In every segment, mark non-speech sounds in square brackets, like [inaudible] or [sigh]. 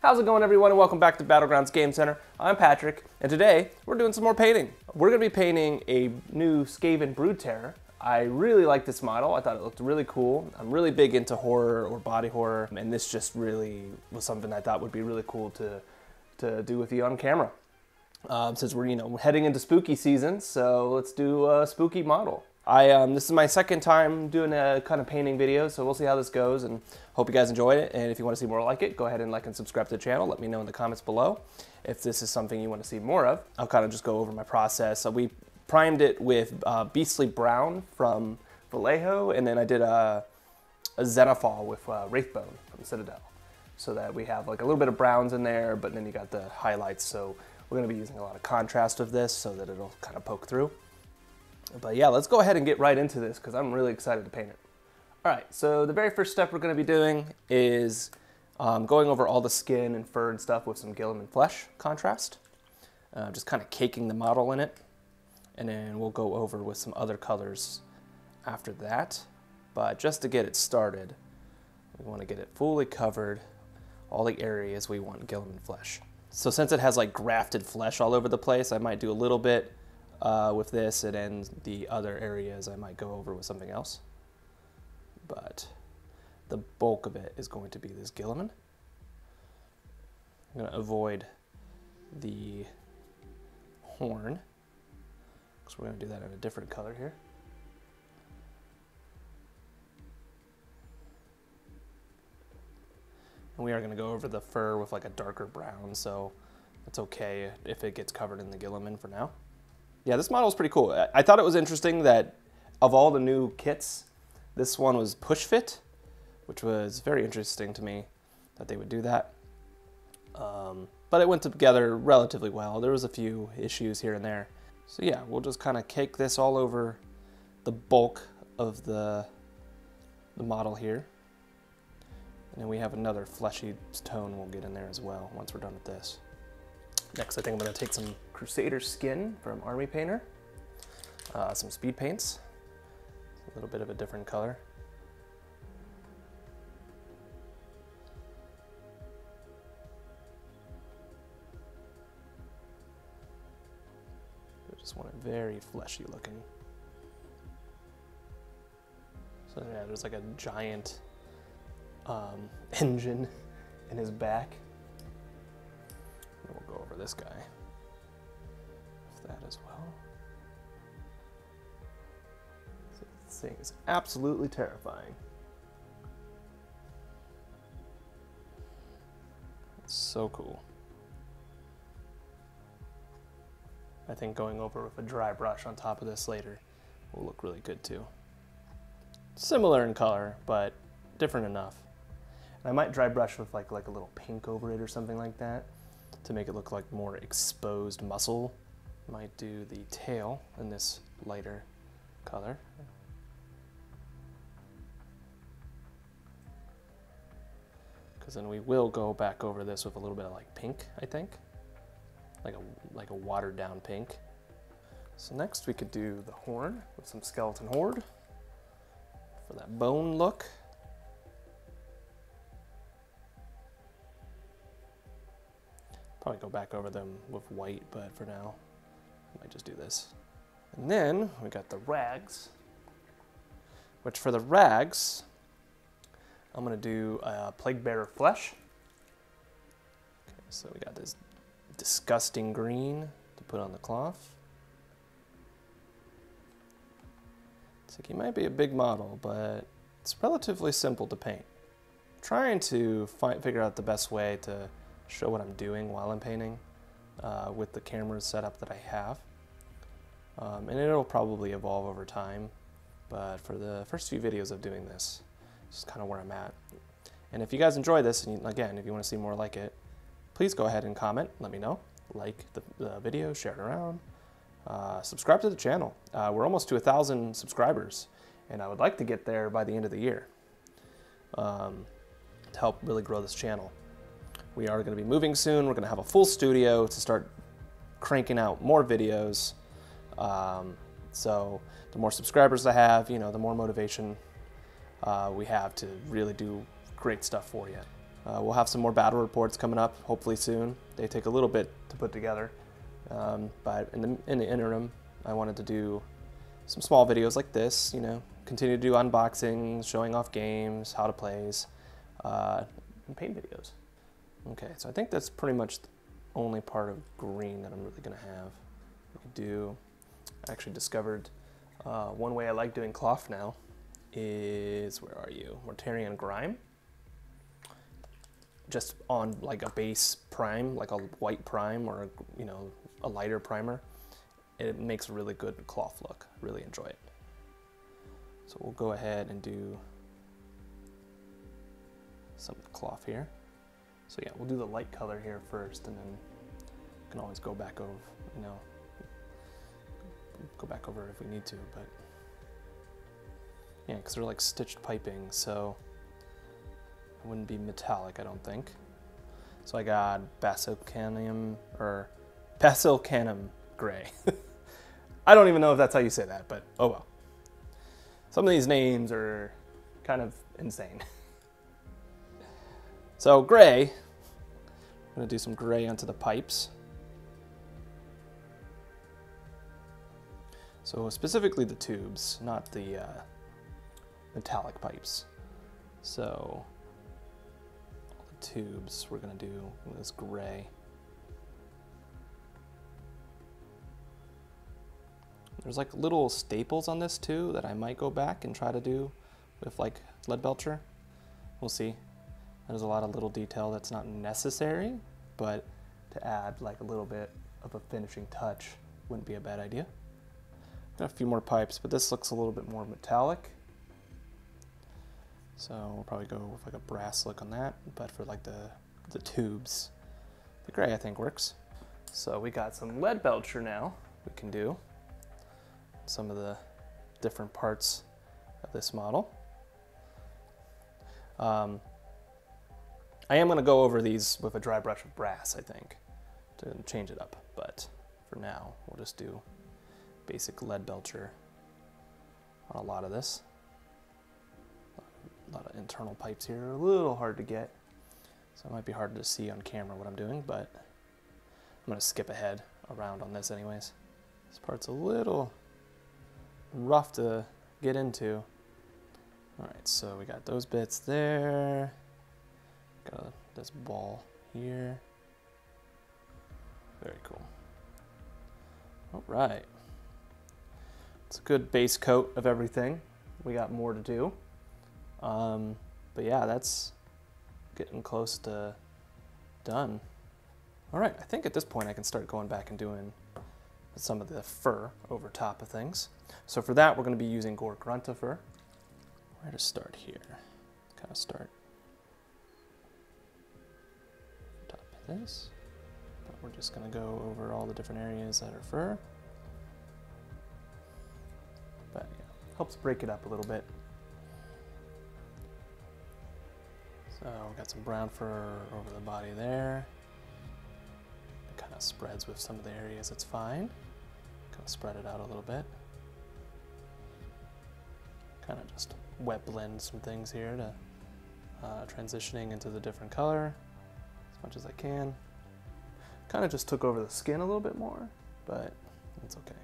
How's it going everyone and welcome back to Battlegrounds Game Center. I'm Patrick and today we're doing some more painting. We're going to be painting a new Skaven Brood Terror. I really like this model. I thought it looked really cool. I'm really big into horror or body horror and this just really was something I thought would be really cool to, to do with you on camera. Um, since we're you know heading into spooky season, so let's do a spooky model. I um, this is my second time doing a kind of painting video, so we'll see how this goes, and hope you guys enjoyed it. And if you want to see more like it, go ahead and like and subscribe to the channel. Let me know in the comments below if this is something you want to see more of. I'll kind of just go over my process. So we primed it with uh, Beastly Brown from Vallejo, and then I did a, a with uh, Wraithbone from Citadel, so that we have like a little bit of browns in there, but then you got the highlights. So we're going to be using a lot of contrast of this so that it'll kind of poke through. But yeah, let's go ahead and get right into this because I'm really excited to paint it. All right, so the very first step we're going to be doing is um, going over all the skin and fur and stuff with some Guilliman flesh contrast. Uh, just kind of caking the model in it. And then we'll go over with some other colors after that. But just to get it started, we want to get it fully covered, all the areas we want Guilliman flesh. So since it has like grafted flesh all over the place, I might do a little bit uh, with this and then the other areas I might go over with something else. But the bulk of it is going to be this Guilliman. I'm going to avoid the horn because we're going to do that in a different color here. And we are going to go over the fur with like a darker brown, so it's okay if it gets covered in the Guilliman for now. Yeah, this model is pretty cool. I thought it was interesting that of all the new kits, this one was push fit, which was very interesting to me that they would do that. Um, but it went together relatively well. There was a few issues here and there. So yeah, we'll just kind of cake this all over the bulk of the, the model here. And then we have another fleshy tone we'll get in there as well once we're done with this. Next, I think I'm gonna take some Crusader skin from Army Painter, uh, some speed paints, a little bit of a different color. I just want it very fleshy looking. So yeah, there's like a giant um, [laughs] engine in his back. This guy that as well. This thing is absolutely terrifying. It's so cool. I think going over with a dry brush on top of this later will look really good too. Similar in color, but different enough. I might dry brush with like, like a little pink over it or something like that to make it look like more exposed muscle. Might do the tail in this lighter color. Because then we will go back over this with a little bit of like pink, I think. Like a, like a watered down pink. So next we could do the horn with some skeleton horde for that bone look. Probably go back over them with white, but for now, I might just do this. And then we got the rags, which for the rags, I'm gonna do uh, Plaguebearer Flesh. Okay, so we got this disgusting green to put on the cloth. It's like he might be a big model, but it's relatively simple to paint. I'm trying to find, figure out the best way to show what I'm doing while I'm painting uh, with the camera setup that I have. Um, and it'll probably evolve over time, but for the first few videos of doing this, this is kind of where I'm at. And if you guys enjoy this, and again, if you want to see more like it, please go ahead and comment, let me know. Like the, the video, share it around, uh, subscribe to the channel. Uh, we're almost to a thousand subscribers, and I would like to get there by the end of the year um, to help really grow this channel. We are going to be moving soon. We're going to have a full studio to start cranking out more videos. Um, so the more subscribers I have, you know, the more motivation uh, we have to really do great stuff for you. Uh, we'll have some more battle reports coming up, hopefully soon. They take a little bit to put together, um, but in the, in the interim, I wanted to do some small videos like this, you know, continue to do unboxings, showing off games, how to plays, uh, and paint videos. Okay, so I think that's pretty much the only part of green that I'm really gonna have. We do, I actually discovered uh, one way I like doing cloth now is, where are you? Mortarion Grime. Just on like a base prime, like a white prime or, you know, a lighter primer. It makes a really good cloth look. Really enjoy it. So we'll go ahead and do some cloth here. So yeah, we'll do the light color here first and then can always go back over, you know, go back over it if we need to, but yeah, because they're like stitched piping, so it wouldn't be metallic, I don't think. So I got Basilicanum, or Basilicanum Gray. [laughs] I don't even know if that's how you say that, but oh well. Some of these names are kind of insane. [laughs] So gray, I'm gonna do some gray onto the pipes. So specifically the tubes, not the uh, metallic pipes. So the tubes we're gonna do this gray. There's like little staples on this too that I might go back and try to do with like Leadbelcher. We'll see. There's a lot of little detail that's not necessary, but to add like a little bit of a finishing touch wouldn't be a bad idea. Got a few more pipes, but this looks a little bit more metallic. So we'll probably go with like a brass look on that, but for like the, the tubes, the gray I think works. So we got some Leadbelcher now we can do. Some of the different parts of this model. Um, I am going to go over these with a dry brush of brass, I think, to change it up. But for now, we'll just do basic Leadbelcher on a lot of this. A lot of internal pipes here, a little hard to get. So it might be hard to see on camera what I'm doing, but I'm going to skip ahead around on this anyways. This part's a little rough to get into. All right, so we got those bits there. Got this ball here. Very cool. All right. It's a good base coat of everything. We got more to do. Um, but yeah, that's getting close to done. All right, I think at this point I can start going back and doing some of the fur over top of things. So for that, we're gonna be using Gore-Grunta Fur. Where to start here? Kind of start this. But we're just going to go over all the different areas that are fur. But yeah, helps break it up a little bit. So we got some brown fur over the body there. It kind of spreads with some of the areas, it's fine. Kind of spread it out a little bit. Kind of just wet blend some things here to uh, transitioning into the different color as much as I can. Kind of just took over the skin a little bit more, but it's okay.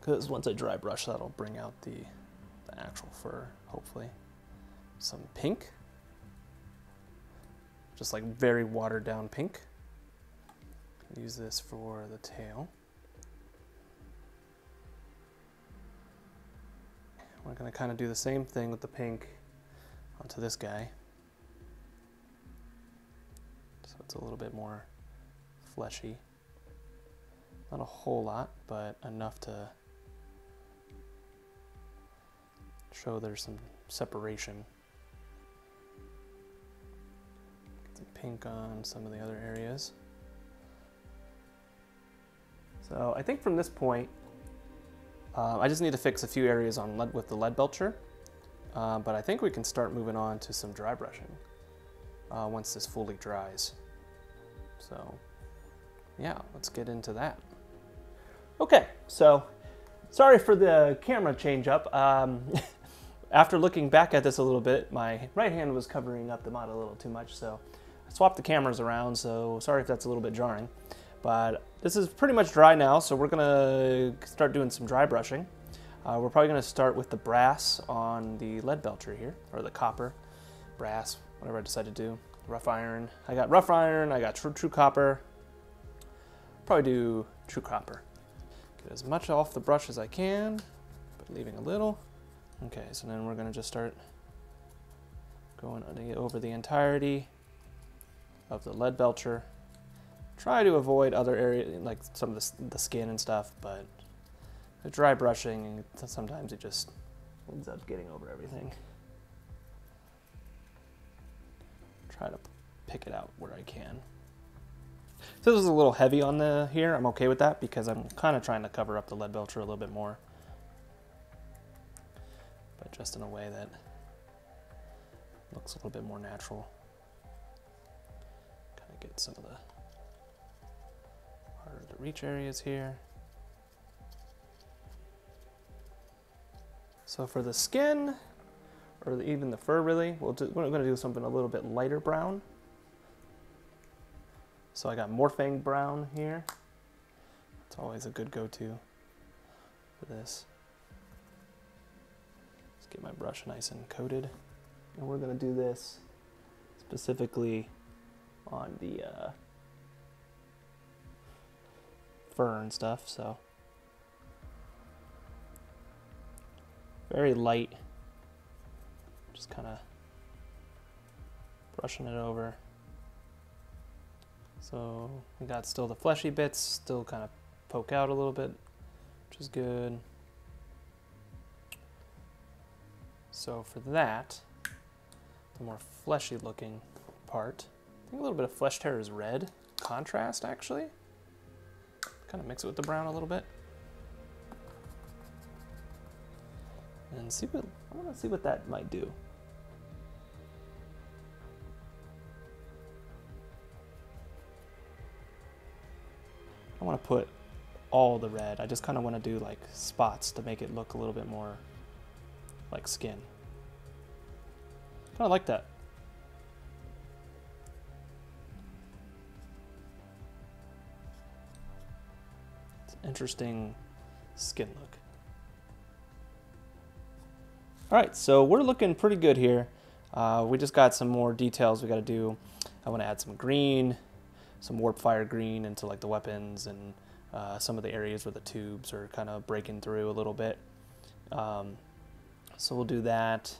Because once I dry brush, that'll bring out the, the actual fur, hopefully. Some pink. Just like very watered down pink. Use this for the tail. We're gonna kind of do the same thing with the pink onto this guy. It's a little bit more fleshy. Not a whole lot, but enough to show there's some separation. Get some pink on some of the other areas. So I think from this point, uh, I just need to fix a few areas on lead with the Leadbelcher, uh, but I think we can start moving on to some dry brushing uh, once this fully dries. So yeah, let's get into that. Okay, so sorry for the camera change up. Um, [laughs] after looking back at this a little bit, my right hand was covering up the model a little too much, so I swapped the cameras around, so sorry if that's a little bit jarring. But this is pretty much dry now, so we're gonna start doing some dry brushing. Uh, we're probably gonna start with the brass on the Leadbelcher here, or the copper, brass, whatever I decide to do. Rough iron. I got rough iron, I got true, true copper. Probably do true copper. Get as much off the brush as I can, but leaving a little. Okay, so then we're gonna just start going over the entirety of the Leadbelcher. Try to avoid other areas, like some of the, the skin and stuff, but the dry brushing, sometimes it just ends up getting over everything. Try to pick it out where I can. So this is a little heavy on the here. I'm okay with that because I'm kind of trying to cover up the Leadbelcher a little bit more. But just in a way that looks a little bit more natural. Kind of get some of the harder to reach areas here. So for the skin, or even the fur really, we'll do, we're going to do something a little bit lighter brown. So I got Mournfang brown here. It's always a good go-to for this. Let's get my brush nice and coated. And we're going to do this specifically on the uh, fur and stuff, so very light, just kind of brushing it over. So we got still the fleshy bits, still kind of poke out a little bit, which is good. So for that, the more fleshy looking part, I think a little bit of Flesh Tearers Red, contrast actually. Kind of mix it with the brown a little bit. And see what, I want to see what that might do. Want to put all the red. I just kind of want to do like spots to make it look a little bit more like skin. Kind of like that. It's interesting skin look. All right, so we're looking pretty good here. Uh, we just got some more details we got to do. I want to add some green, some warp fire green into like the weapons and uh, some of the areas where the tubes are kind of breaking through a little bit. Um, so we'll do that.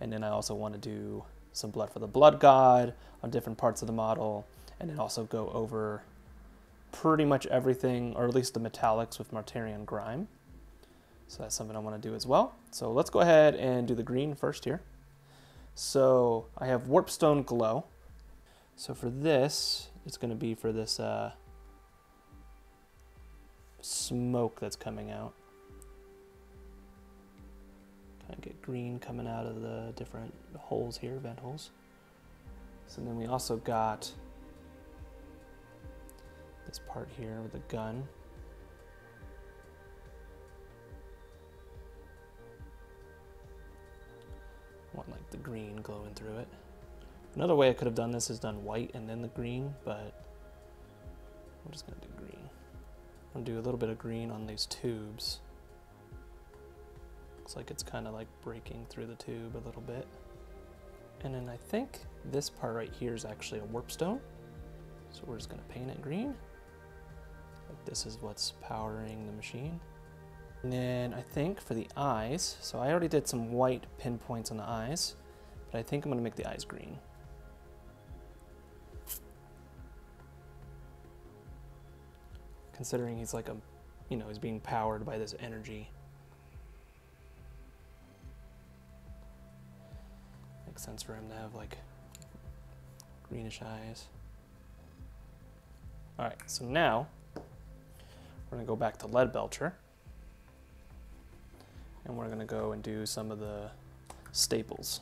And then I also want to do some blood for the blood god on different parts of the model. And then also go over pretty much everything, or at least the metallics with Mortarion Grime. So that's something I want to do as well. So let's go ahead and do the green first here. So I have Warpstone Glow. So for this, it's going to be for this uh, smoke that's coming out. Kind of get green coming out of the different holes here, vent holes. So then we also got this part here with the gun. want like the green glowing through it. Another way I could have done this is done white and then the green, but I'm just gonna do green. I'm gonna do a little bit of green on these tubes. Looks like it's kind of like breaking through the tube a little bit. And then I think this part right here is actually a warp stone. So we're just gonna paint it green. Like this is what's powering the machine. And then I think for the eyes, so I already did some white pinpoints on the eyes, but I think I'm gonna make the eyes green. Considering he's like a, you know, he's being powered by this energy. Makes sense for him to have like greenish eyes. All right, so now we're gonna go back to lead belcher and we're going to go and do some of the staples.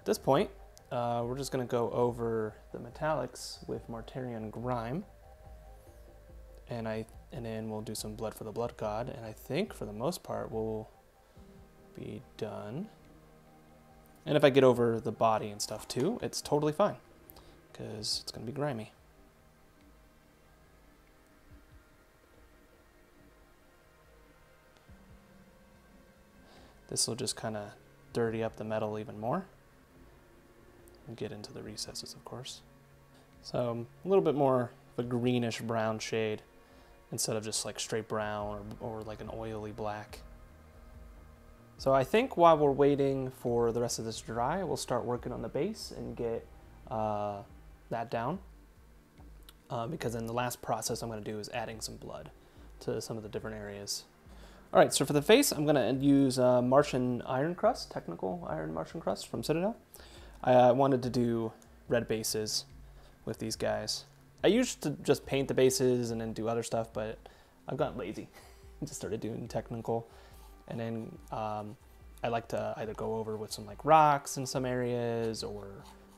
At this point, uh, we're just going to go over the metallics with Mortarion Grime. And I and then we'll do some Blood for the Blood God. And I think for the most part we'll be done. And if I get over the body and stuff too, it's totally fine. Because it's going to be grimy. This will just kind of dirty up the metal even more. Get into the recesses, of course. So a little bit more of a greenish brown shade instead of just like straight brown or, or like an oily black. So I think while we're waiting for the rest of this to dry, we'll start working on the base and get uh, that down. Uh, because in the last process I'm going to do is adding some blood to some of the different areas. All right, so for the face, I'm gonna use uh, Martian Iron Crust, Technical Iron Martian Crust from Citadel. I uh, wanted to do red bases with these guys. I used to just paint the bases and then do other stuff, but I've gotten lazy. And [laughs] just started doing technical. And then um, I like to either go over with some like rocks in some areas or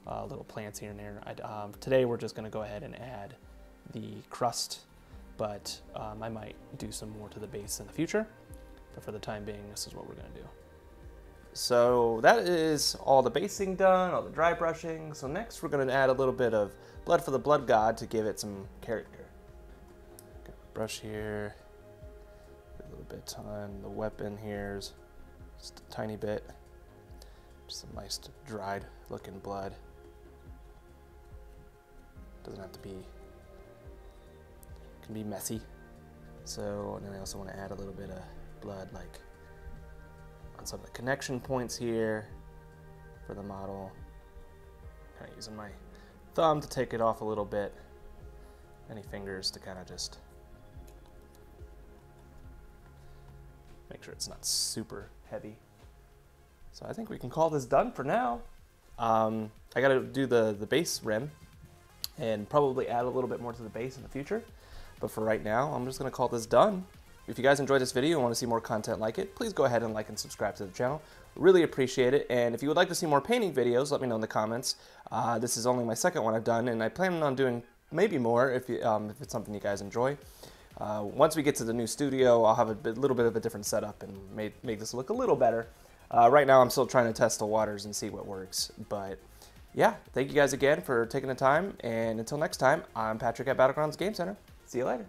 uh, little plants here and there. Um, today we're just gonna go ahead and add the crust but um, I might do some more to the base in the future. But for the time being, this is what we're gonna do. So that is all the basing done, all the dry brushing. So next we're gonna add a little bit of blood for the blood god to give it some character. Brush here, a little bit on the weapon here, just a tiny bit. Just some nice dried looking blood. Doesn't have to be can be messy. So, and then I also want to add a little bit of blood like on some of the connection points here for the model. Kind of using my thumb to take it off a little bit. Any fingers to kind of just make sure it's not super heavy. So I think we can call this done for now. Um, I got to do the, the base rim and probably add a little bit more to the base in the future. But for right now, I'm just gonna call this done. If you guys enjoyed this video and want to see more content like it, please go ahead and like and subscribe to the channel. Really appreciate it. And if you would like to see more painting videos, let me know in the comments. Uh, this is only my second one I've done, and I plan on doing maybe more if, you, um, if it's something you guys enjoy. Uh, once we get to the new studio, I'll have a bit, little bit of a different setup and make, make this look a little better. Uh, right now, I'm still trying to test the waters and see what works. But yeah, thank you guys again for taking the time. And until next time, I'm Patrick at Battlegrounds Game Center. See you later.